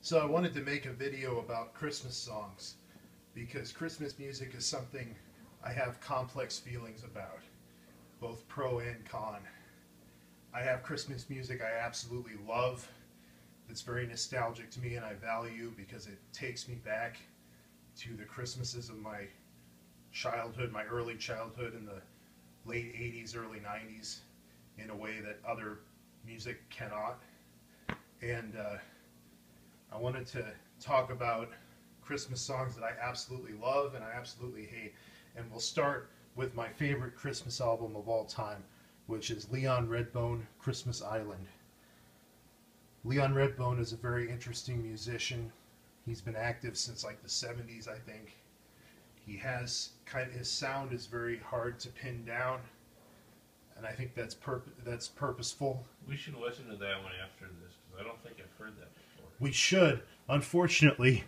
So I wanted to make a video about Christmas songs because Christmas music is something I have complex feelings about, both pro and con. I have Christmas music I absolutely love. It's very nostalgic to me and I value because it takes me back to the Christmases of my childhood, my early childhood in the late 80s, early 90s in a way that other music cannot. And uh, I wanted to talk about Christmas songs that I absolutely love and I absolutely hate. And we'll start with my favorite Christmas album of all time, which is Leon Redbone, Christmas Island. Leon Redbone is a very interesting musician. He's been active since like the 70s, I think. He has kind of, his sound is very hard to pin down, and I think that's purp that's purposeful. We should listen to that one after this because I don't think I've heard that before. We should. Unfortunately,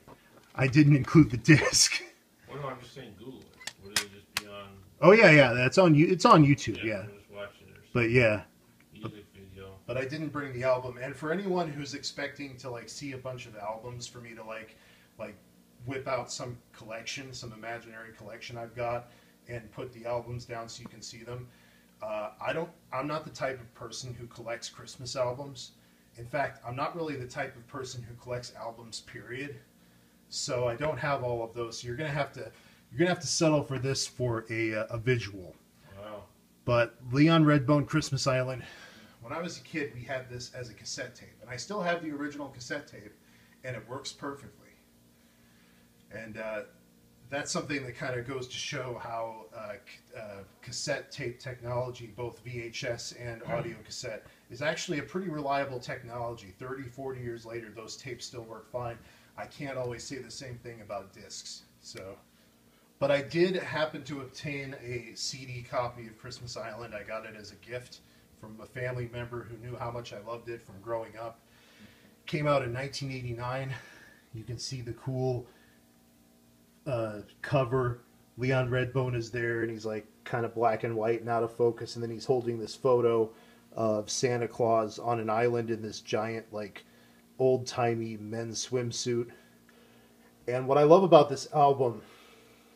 I didn't include the disc. Well, no, I'm just saying Google it. Would it just be on? Oh yeah, yeah, that's on you. It's on YouTube. Yeah, we'll Just watch it or but yeah, music but I didn't bring the album. And for anyone who's expecting to like see a bunch of albums for me to like like whip out some collection, some imaginary collection I've got, and put the albums down so you can see them. Uh, I don't. I'm not the type of person who collects Christmas albums. In fact, I'm not really the type of person who collects albums. Period. So I don't have all of those. So you're gonna have to you're gonna have to settle for this for a uh, a visual. Wow. But Leon Redbone Christmas Island. When I was a kid, we had this as a cassette tape, and I still have the original cassette tape, and it works perfectly. And uh, that's something that kind of goes to show how uh, uh, cassette tape technology, both VHS and audio cassette, is actually a pretty reliable technology. 30, 40 years later, those tapes still work fine. I can't always say the same thing about discs. So, but I did happen to obtain a CD copy of Christmas Island. I got it as a gift from a family member who knew how much I loved it from growing up. Came out in 1989. You can see the cool uh, cover. Leon Redbone is there, and he's like kind of black and white and out of focus. And then he's holding this photo of Santa Claus on an island in this giant, like, old timey men's swimsuit. And what I love about this album,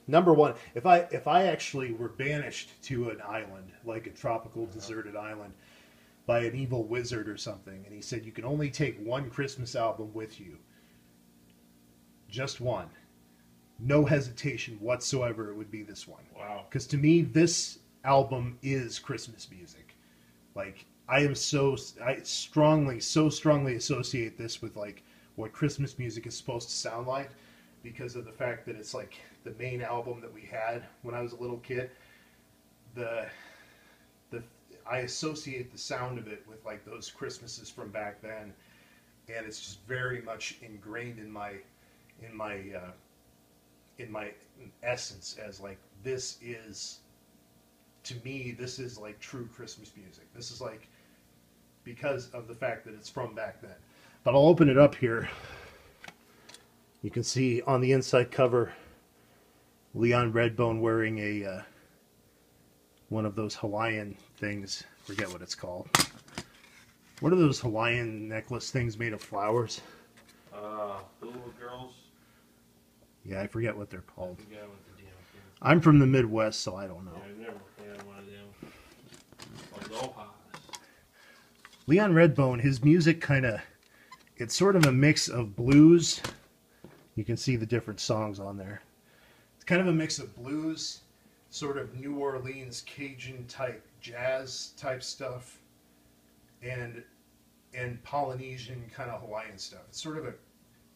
number one, if I if I actually were banished to an island, like a tropical deserted island, by an evil wizard or something, and he said you can only take one Christmas album with you, just one no hesitation whatsoever it would be this one. Wow. because to me this album is christmas music. Like i am so i strongly so strongly associate this with like what christmas music is supposed to sound like because of the fact that it's like the main album that we had when i was a little kid. The the i associate the sound of it with like those christmases from back then and it's just very much ingrained in my in my uh, in my essence as like this is to me this is like true christmas music. This is like because of the fact that it's from back then. But i'll open it up here. You can see on the inside cover leon redbone wearing a uh, one of those hawaiian things. Forget what it's called. What are those hawaiian necklace things made of flowers? Uh, the little girls. Yeah i forget what they're called the i'm from the midwest so i don't know Yeah, I've never had one of them. Aloha. Leon Redbone, his music kind of, it's sort of a mix of blues. You can see the different songs on there. It's kind of a mix of blues, sort of New Orleans Cajun type jazz type stuff, and and Polynesian kind of Hawaiian stuff. It's sort of a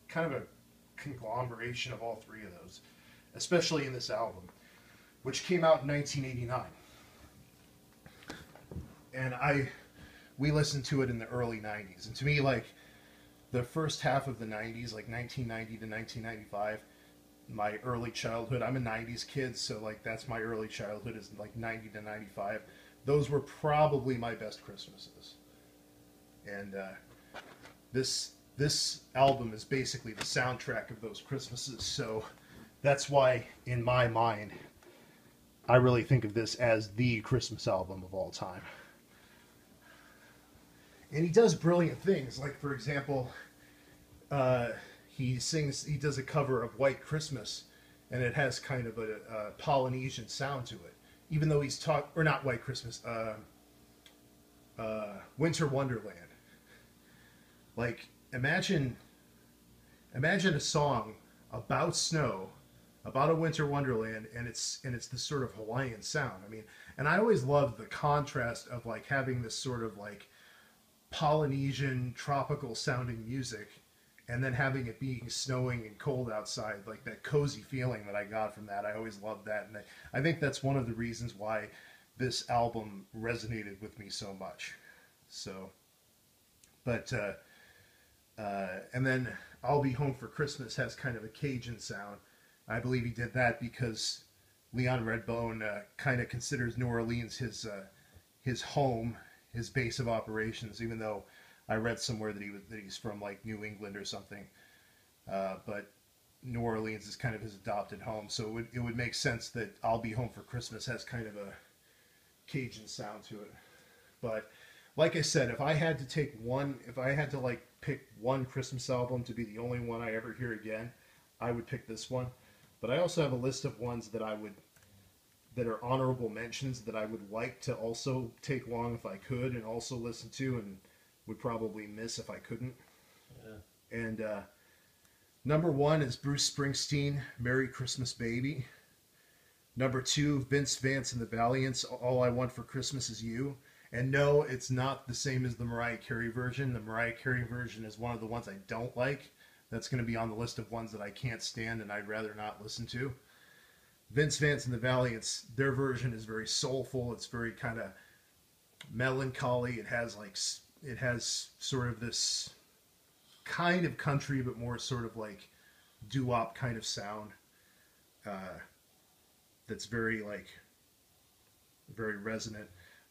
kind of a conglomeration of all three of those, especially in this album, which came out in 1989. And I we listened to it in the early 90s and to me like the first half of the 90s like 1990 to 1995 my early childhood i'm a 90s kid so like that's my early childhood is like 90 to 95 those were probably my best christmases. And uh, this this album is basically the soundtrack of those christmases so that's why in my mind i really think of this as the christmas album of all time and he does brilliant things. Like for example, uh, he sings, he does a cover of White Christmas, and it has kind of a, a Polynesian sound to it, even though he's talk or not White Christmas, uh, uh, Winter Wonderland. Like imagine, imagine a song about snow, about a winter wonderland, and it's and it's this sort of Hawaiian sound. I mean, and I always loved the contrast of like having this sort of like Polynesian tropical sounding music and then having it being snowing and cold outside, like that cozy feeling that I got from that. I always loved that, and I, I think that's one of the reasons why this album resonated with me so much. So, but uh, uh, and then "I'll Be Home for Christmas" has kind of a Cajun sound. I believe he did that because Leon Redbone uh, kind of considers New Orleans his uh, his home, his base of operations, even though I read somewhere that he was that he's from like New England or something. Uh, but New Orleans is kind of his adopted home, so it would, it would make sense that "I'll Be Home for Christmas" has kind of a Cajun sound to it. But like I said, if I had to take one, if I had to like pick one Christmas album to be the only one I ever hear again, I would pick this one. But I also have a list of ones that I would that are honorable mentions that I would like to also take along if I could and also listen to and would probably miss if I couldn't. Yeah. And uh, number one is Bruce Springsteen, "Merry Christmas, Baby." Number two, Vince Vance and the Valiants, "All I Want for Christmas Is You." And no, it's not the same as the Mariah Carey version. The Mariah Carey version is one of the ones I don't like. That's going to be on the list of ones that I can't stand and I'd rather not listen to. Vince Vance and the Valiants, their version is very soulful. It's very kind of melancholy. It has like it has sort of this kind of country, but more sort of like doo-wop kind of sound. Uh, that's very like very resonant.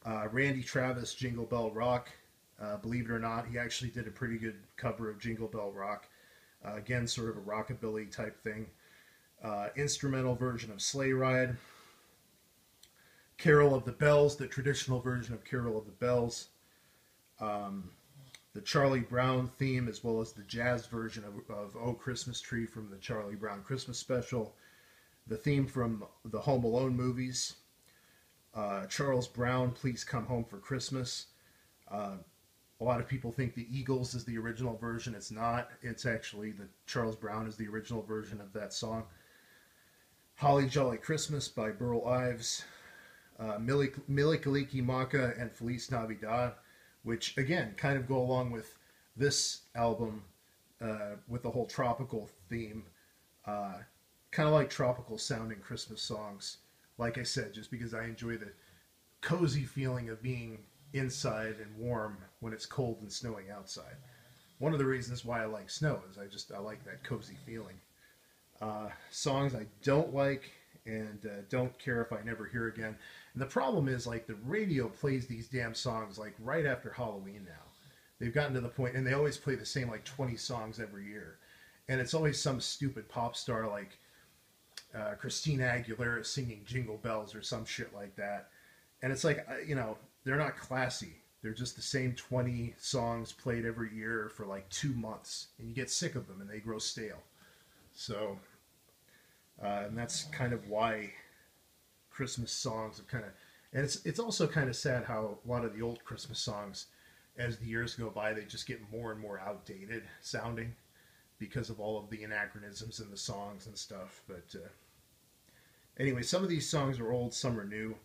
Uh, Randy Travis, Jingle Bell Rock. Uh, believe it or not, he actually did a pretty good cover of Jingle Bell Rock. Uh, again, sort of a rockabilly type thing. Uh, instrumental version of Sleigh Ride. Carol of the Bells, the traditional version of Carol of the Bells um, the Charlie Brown theme as well as the jazz version of, of Oh Christmas Tree from the Charlie Brown Christmas special, the theme from the Home Alone movies, uh, Charles Brown, Please Come Home for Christmas. Uh, a lot of people think the Eagles is the original version. It's not. It's actually the Charles Brown is the original version of that song. Holly Jolly Christmas by Burl Ives. Uh, Maka and Feliz Navidad which again kind of go along with this album uh, with the whole tropical theme, uh, kind of like tropical sounding Christmas songs. Like I said, just because I enjoy the cozy feeling of being inside and warm when it's cold and snowing outside. One of the reasons why I like snow is I just I like that cozy feeling. Uh, songs I don't like and uh, don't care if I never hear again. And the problem is, like, the radio plays these damn songs, like, right after Halloween now. They've gotten to the point, and they always play the same, like, 20 songs every year. And it's always some stupid pop star, like uh, Christina Aguilera singing Jingle Bells or some shit like that. And it's like, you know, they're not classy. They're just the same 20 songs played every year for like two months. And you get sick of them and they grow stale. So uh, and that's kind of why Christmas songs have kind of, and it's it's also kind of sad how a lot of the old Christmas songs, as the years go by, they just get more and more outdated sounding because of all of the anachronisms in the songs and stuff. But uh, anyway, some of these songs are old, some are new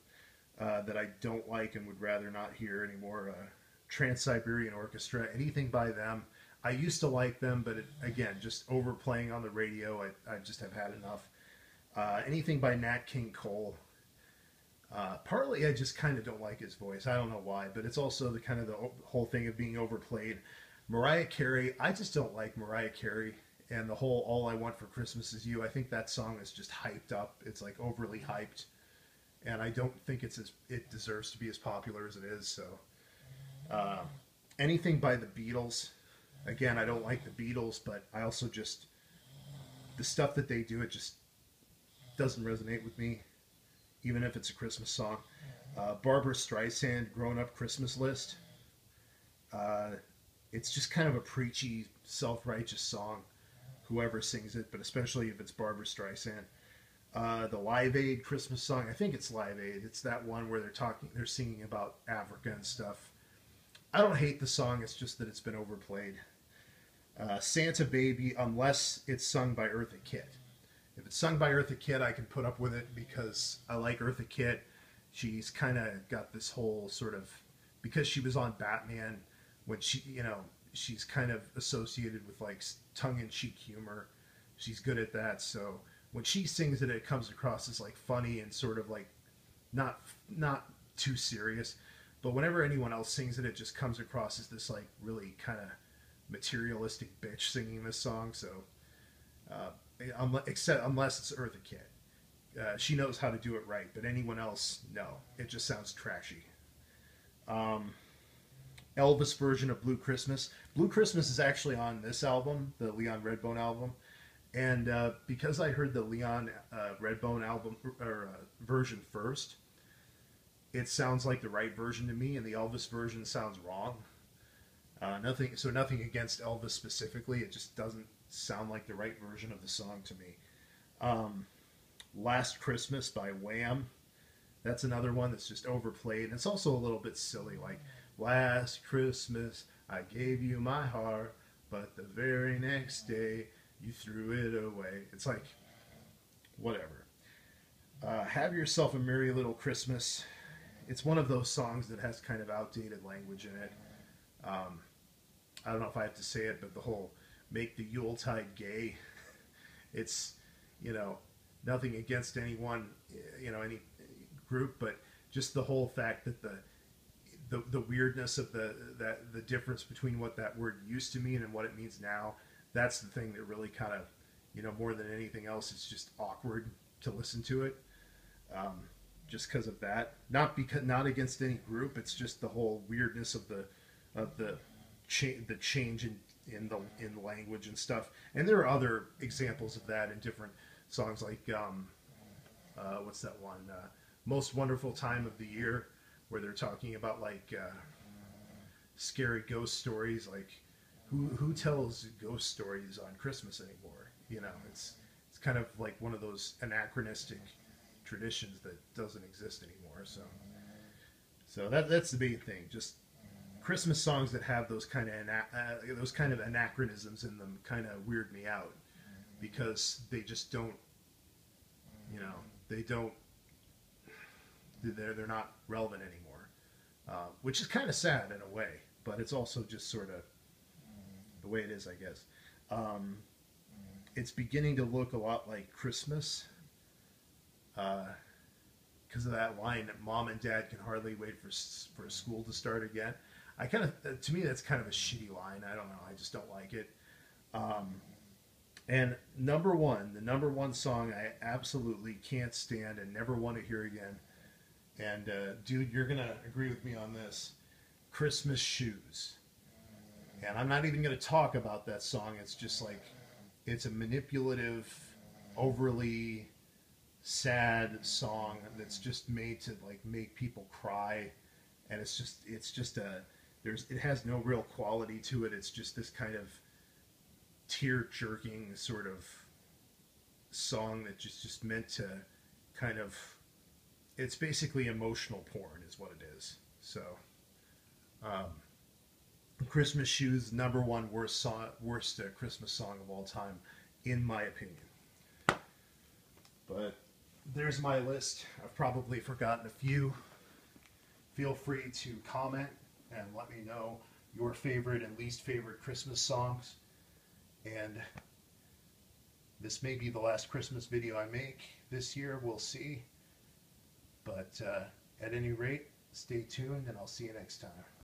uh, that I don't like and would rather not hear anymore. Uh, Trans Siberian Orchestra, anything by them. I used to like them, but it, again, just overplaying on the radio, I, I just have had enough. Uh, anything by Nat King Cole. Uh, partly, I just kind of don't like his voice. I don't know why, but it's also the kind of the whole thing of being overplayed. Mariah Carey, I just don't like Mariah Carey and the whole "All I Want for Christmas Is You." I think that song is just hyped up. It's like overly hyped, and I don't think it's as it deserves to be as popular as it is. So, uh, anything by the Beatles, again, I don't like the Beatles, but I also just the stuff that they do, it just doesn't resonate with me, even if it's a Christmas song. Uh, Barbra Streisand, Grown Up Christmas List. Uh, it's just kind of a preachy, self righteous song. Whoever sings it, but especially if it's Barbra Streisand. Uh, the Live Aid Christmas song, I think it's Live Aid. It's that one where they're talking, they're singing about Africa and stuff. I don't hate the song. It's just that it's been overplayed. Uh, Santa Baby, unless it's sung by Eartha Kitt. If it's sung by Eartha Kitt, I can put up with it because I like Eartha Kitt. She's kind of got this whole sort of because she was on Batman when she, you know, she's kind of associated with like tongue-in-cheek humor. She's good at that. So when she sings it, it comes across as like funny and sort of like not not too serious. But whenever anyone else sings it, it just comes across as this like really kind of materialistic bitch singing this song. So, uh, except unless it's Eartha Kitt, uh, she knows how to do it right. But anyone else, no, it just sounds trashy. Um, Elvis version of Blue Christmas. Blue Christmas is actually on this album, the Leon Redbone album, and uh, because I heard the Leon uh, Redbone album or uh, version first, it sounds like the right version to me, and the Elvis version sounds wrong. Uh, nothing, so nothing against Elvis specifically. It just doesn't sound like the right version of the song to me. Um, Last Christmas by Wham. That's another one that's just overplayed. And it's also a little bit silly. Like, Last Christmas I gave you my heart, but the very next day you threw it away. It's like, whatever. Uh, Have Yourself a Merry Little Christmas. It's one of those songs that has kind of outdated language in it. Um, I don't know if I have to say it, but the whole make the Yuletide gay. It's, you know, nothing against anyone, you know, any group, but just the whole fact that the the, the weirdness of the that the difference between what that word used to mean and what it means now. That's the thing that really kind of, you know, more than anything else, it's just awkward to listen to it. Um, just because of that, not because not against any group. It's just the whole weirdness of the of the cha- the change in in the in language and stuff. And there are other examples of that in different songs, like um, uh, what's that one? Uh, Most Wonderful Time of the Year, where they're talking about like uh, scary ghost stories. Like who who tells ghost stories on Christmas anymore? You know, it's it's kind of like one of those anachronistic traditions that doesn't exist anymore. So so that that's the big thing. Just Christmas songs that have those kind of uh, those kind of anachronisms in them kind of weird me out because they just don't, you know, they don't, they're they're not relevant anymore, uh, which is kind of sad in a way, but it's also just sort of the way it is, I guess. Um, it's beginning to look a lot like Christmas. Uh, because of that line that mom and dad can hardly wait for for school to start again. I kind of, to me, that's kind of a shitty line. I don't know. I just don't like it. Um, and number one, the number one song I absolutely can't stand and never want to hear again. And uh, dude, you're gonna agree with me on this. Christmas shoes. And I'm not even gonna talk about that song. It's just like, it's a manipulative, overly sad song that's just made to like make people cry and it's just it's just a there's it has no real quality to it. It's just this kind of tear jerking sort of song that just just meant to kind of it's basically emotional porn is what it is. So um, Christmas Shoes number one worst song, worst uh, Christmas song of all time in my opinion. But there's my list. I've probably forgotten a few. Feel free to comment and let me know your favorite and least favorite Christmas songs. And this may be the last Christmas video I make this year. We'll see. But uh, at any rate, stay tuned and I'll see you next time.